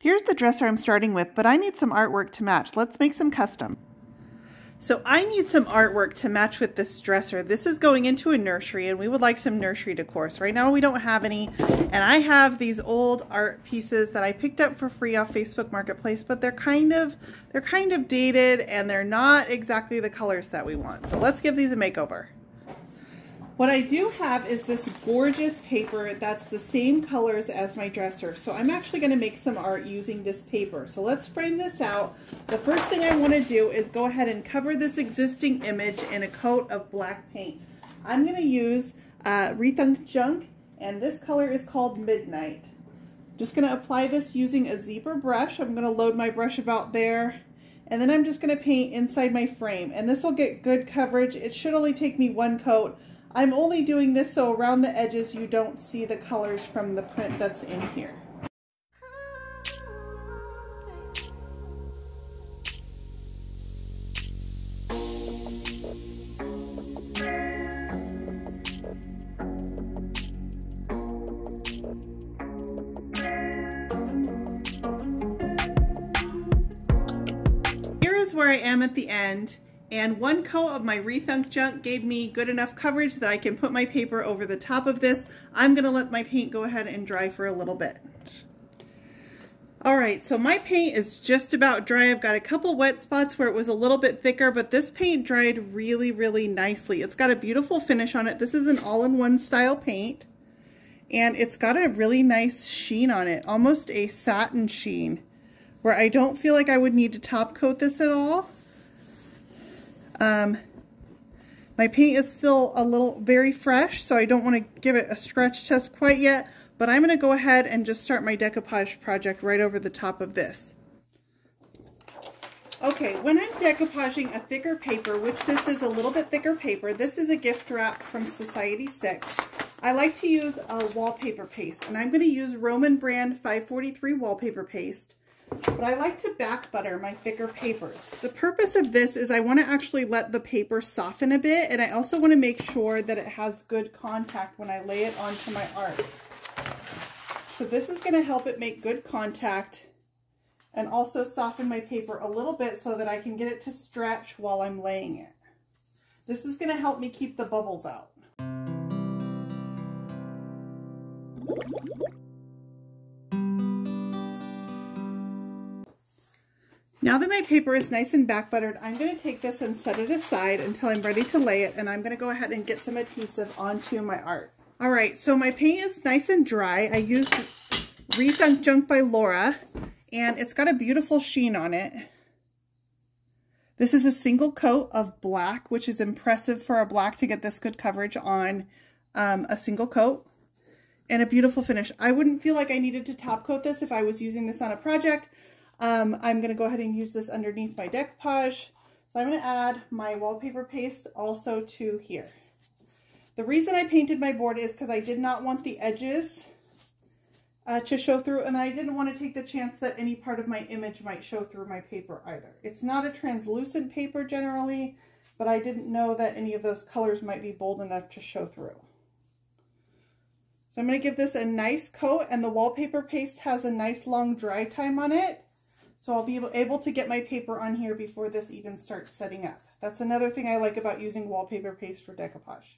Here's the dresser I'm starting with, but I need some artwork to match. Let's make some custom. So I need some artwork to match with this dresser. This is going into a nursery and we would like some nursery decor. So right now we don't have any and I have these old art pieces that I picked up for free off Facebook Marketplace, but they're kind of they're kind of dated and they're not exactly the colors that we want. So let's give these a makeover. What I do have is this gorgeous paper that's the same colors as my dresser. So I'm actually going to make some art using this paper. So let's frame this out. The first thing I want to do is go ahead and cover this existing image in a coat of black paint. I'm going to use uh, Rethunk Junk and this color is called Midnight. Just going to apply this using a Zibra brush. I'm going to load my brush about there and then I'm just going to paint inside my frame and this will get good coverage. It should only take me one coat I'm only doing this so around the edges you don't see the colors from the print that's in here. Here is where I am at the end and one coat of my Rethunk Junk gave me good enough coverage that I can put my paper over the top of this. I'm gonna let my paint go ahead and dry for a little bit. All right, so my paint is just about dry. I've got a couple wet spots where it was a little bit thicker, but this paint dried really, really nicely. It's got a beautiful finish on it. This is an all-in-one style paint, and it's got a really nice sheen on it, almost a satin sheen, where I don't feel like I would need to top coat this at all. Um, my paint is still a little very fresh, so I don't want to give it a stretch test quite yet, but I'm going to go ahead and just start my decoupage project right over the top of this. Okay, when I'm decoupaging a thicker paper, which this is a little bit thicker paper, this is a gift wrap from Society 6. I like to use a wallpaper paste, and I'm going to use Roman brand 543 wallpaper paste but I like to back butter my thicker papers. The purpose of this is I want to actually let the paper soften a bit and I also want to make sure that it has good contact when I lay it onto my art. So this is going to help it make good contact and also soften my paper a little bit so that I can get it to stretch while I'm laying it. This is going to help me keep the bubbles out. Now that my paper is nice and back buttered, I'm going to take this and set it aside until I'm ready to lay it, and I'm going to go ahead and get some adhesive onto my art. All right, so my paint is nice and dry. I used Rethunk Junk by Laura, and it's got a beautiful sheen on it. This is a single coat of black, which is impressive for a black to get this good coverage on um, a single coat and a beautiful finish. I wouldn't feel like I needed to top coat this if I was using this on a project, um, I'm going to go ahead and use this underneath my decoupage. So I'm going to add my wallpaper paste also to here. The reason I painted my board is because I did not want the edges uh, to show through and I didn't want to take the chance that any part of my image might show through my paper either. It's not a translucent paper generally, but I didn't know that any of those colors might be bold enough to show through. So I'm going to give this a nice coat and the wallpaper paste has a nice long dry time on it. So I'll be able to get my paper on here before this even starts setting up. That's another thing I like about using wallpaper paste for decoupage.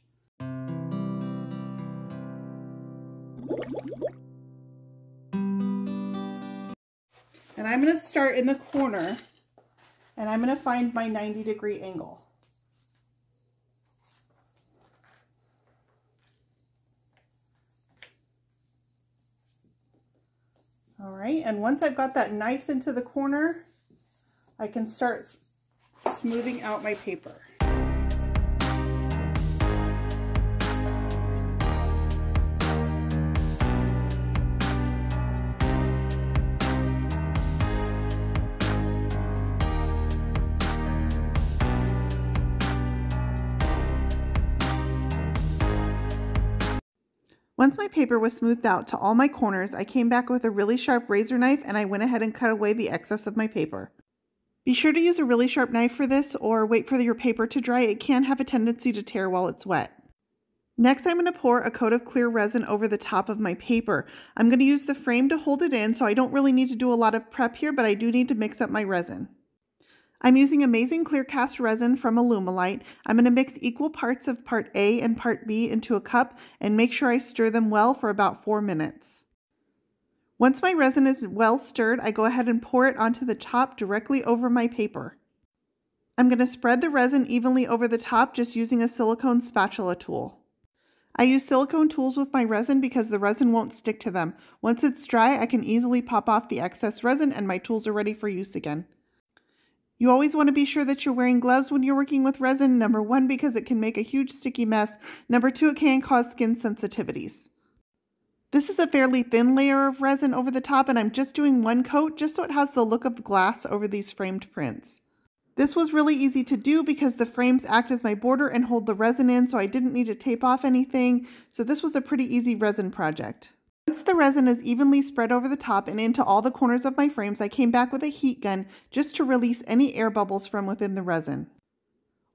And I'm going to start in the corner and I'm going to find my 90 degree angle. All right, and once I've got that nice into the corner, I can start smoothing out my paper. Once my paper was smoothed out to all my corners, I came back with a really sharp razor knife and I went ahead and cut away the excess of my paper. Be sure to use a really sharp knife for this or wait for your paper to dry. It can have a tendency to tear while it's wet. Next, I'm going to pour a coat of clear resin over the top of my paper. I'm going to use the frame to hold it in, so I don't really need to do a lot of prep here, but I do need to mix up my resin. I'm using Amazing Clear Cast Resin from Alumilite. I'm going to mix equal parts of part A and part B into a cup and make sure I stir them well for about four minutes. Once my resin is well stirred, I go ahead and pour it onto the top directly over my paper. I'm going to spread the resin evenly over the top just using a silicone spatula tool. I use silicone tools with my resin because the resin won't stick to them. Once it's dry, I can easily pop off the excess resin and my tools are ready for use again. You always want to be sure that you're wearing gloves when you're working with resin. Number one, because it can make a huge sticky mess. Number two, it can cause skin sensitivities. This is a fairly thin layer of resin over the top and I'm just doing one coat just so it has the look of glass over these framed prints. This was really easy to do because the frames act as my border and hold the resin in so I didn't need to tape off anything. So this was a pretty easy resin project. Once the resin is evenly spread over the top and into all the corners of my frames, I came back with a heat gun just to release any air bubbles from within the resin.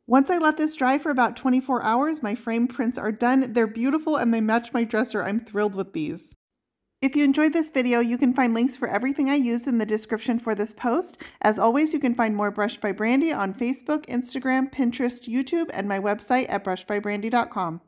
Once I let this dry for about 24 hours, my frame prints are done. They're beautiful and they match my dresser. I'm thrilled with these. If you enjoyed this video, you can find links for everything I used in the description for this post. As always, you can find more Brushed by Brandy on Facebook, Instagram, Pinterest, YouTube, and my website at brushedbybrandy.com.